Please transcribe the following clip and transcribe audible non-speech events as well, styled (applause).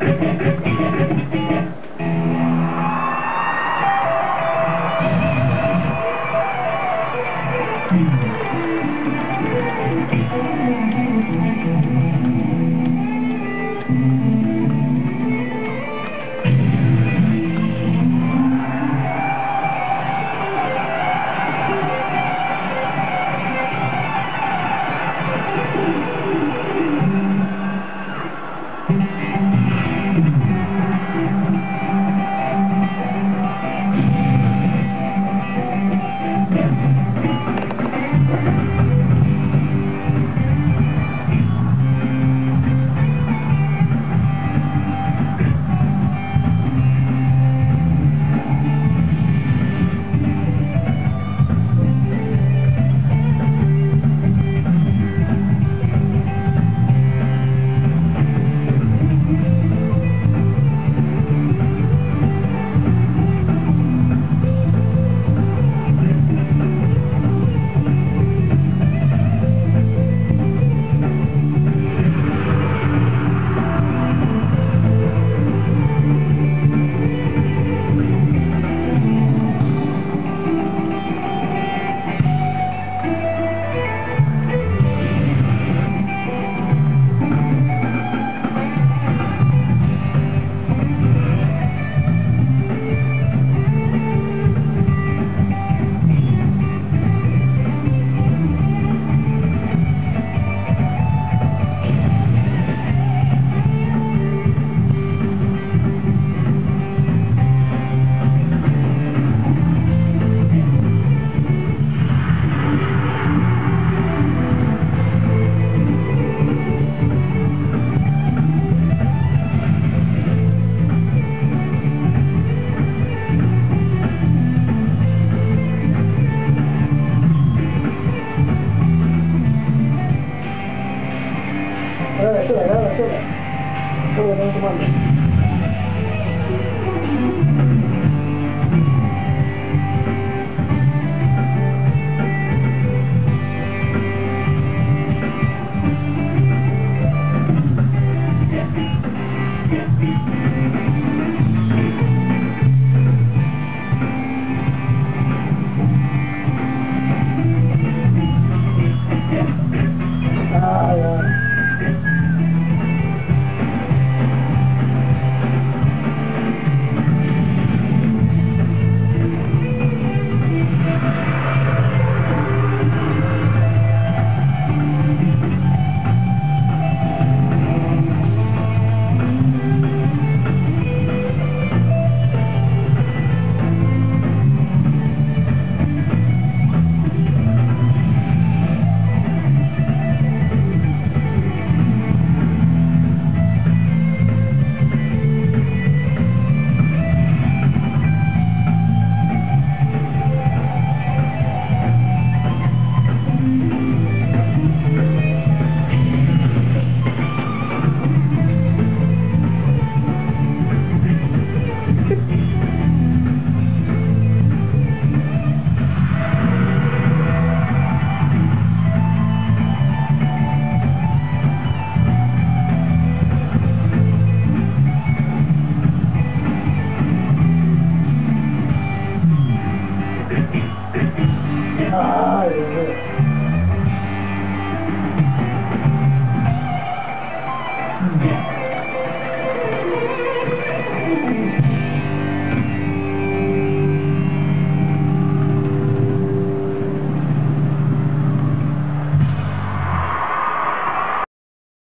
Evet, (laughs) şöyle, colorando uma lente.